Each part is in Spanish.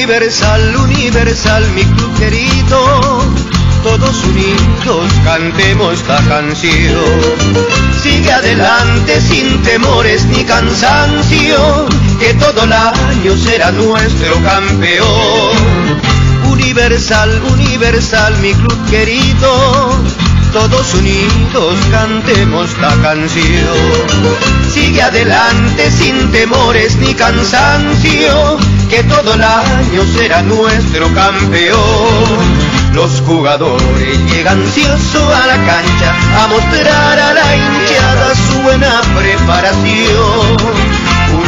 Universal, universal, mi club querido, todos unidos cantemos esta canción. Sigue adelante sin temores ni cansancio, que todo el año será nuestro campeón. Universal, universal, mi club querido, todos unidos cantemos esta canción. Sigue adelante sin temores ni cansancio, que todo el año será nuestro campeón. Los jugadores llegan ansiosos a la cancha a mostrar a la hinchada su buena preparación.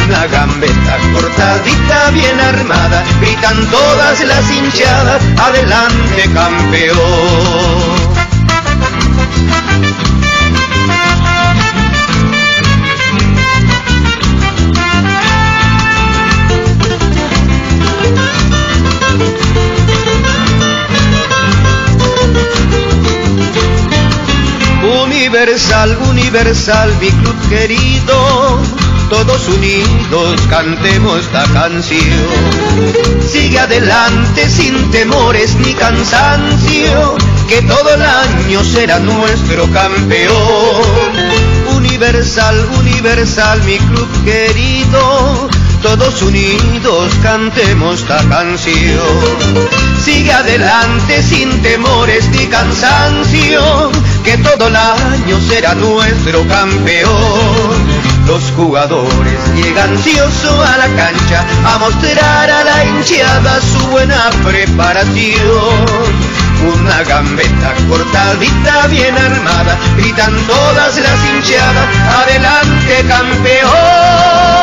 Una gambeta cortadita bien armada, gritan todas las hinchadas, adelante campeón. Universal, universal, mi club querido, todos unidos cantemos esta canción. Sigue adelante sin temores ni cansancio, que todo el año será nuestro campeón. Universal, universal, mi club querido, todos unidos cantemos esta canción. Sigue adelante sin temores ni cansancio, que todo el año será nuestro campeón. Los jugadores llegan ansiosos a la cancha a mostrar a la hinchada su buena preparación. Una gambeta cortadita bien armada, gritan todas las hinchadas, adelante campeón.